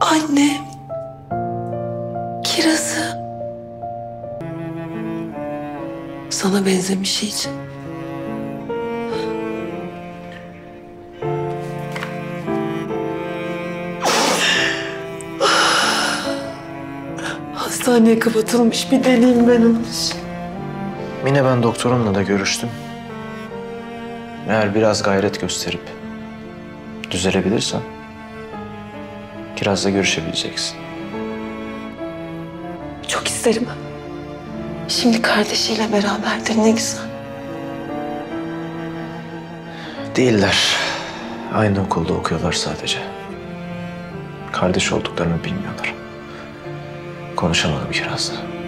Annem. Kirazı. Sana benzemiş hiç. Hastaneye kapatılmış bir deliyim ben olmuş. Mine ben doktorumla da görüştüm. Eğer biraz gayret gösterip düzelebilirsen Kiraz'la görüşebileceksin. Çok isterim. Şimdi kardeşiyle beraberdir ne güzel. Değiller. Aynı okulda okuyorlar sadece. Kardeş olduklarını bilmiyorlar. Konuşamadım Kiraz'la.